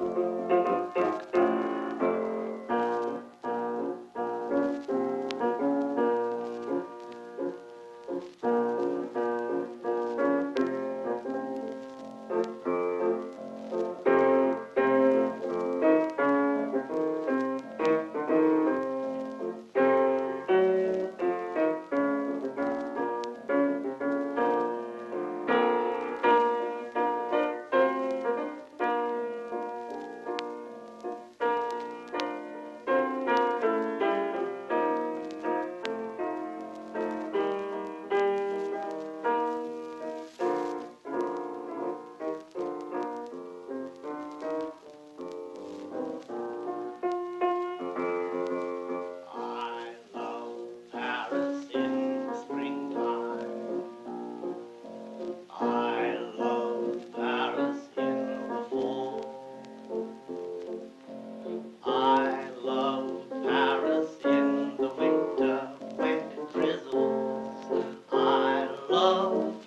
I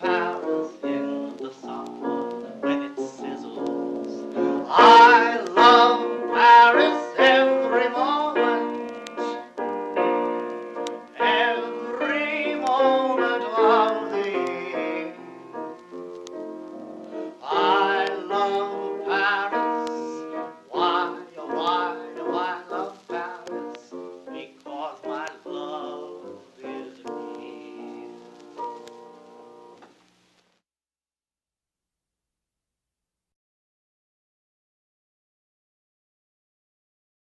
power.